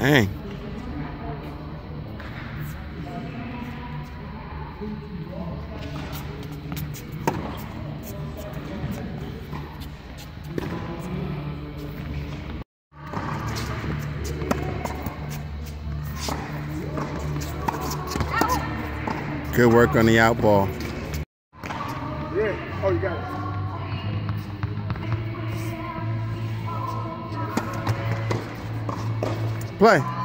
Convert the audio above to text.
Dang. Good work on the out ball. Yeah. Oh, you got it. Play.